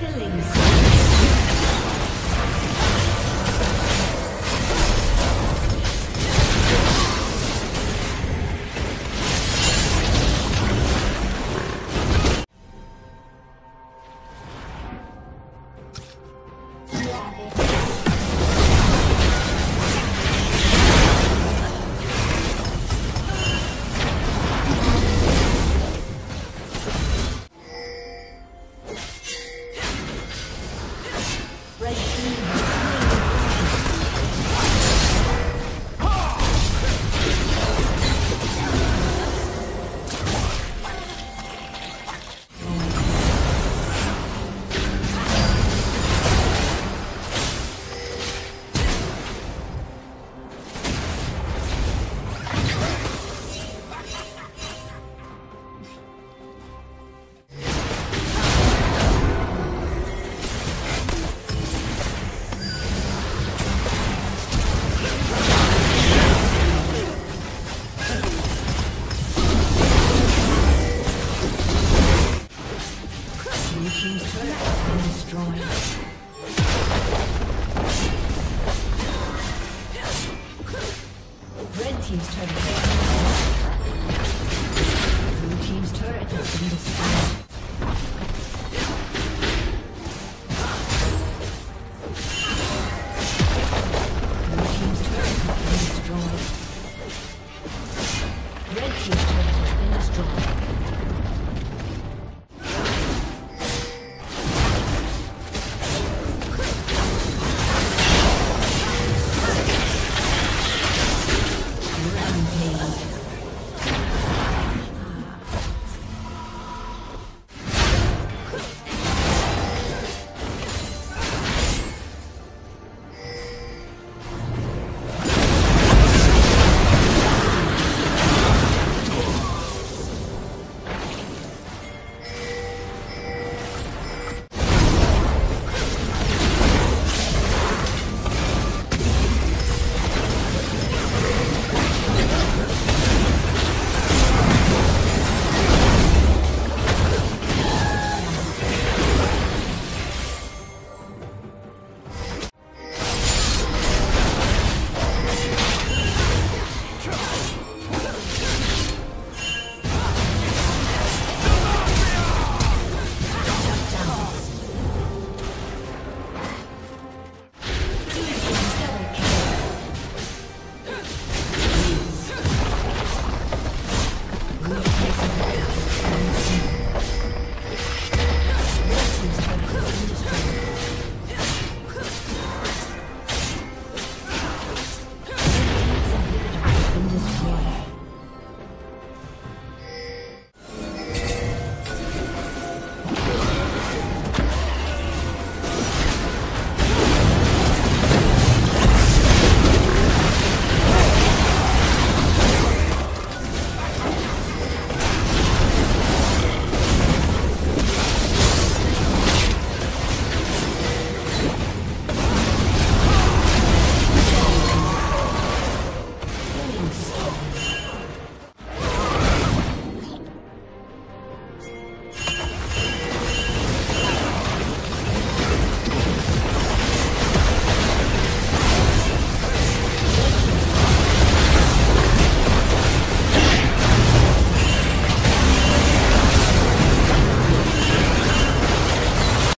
Killing team's turret.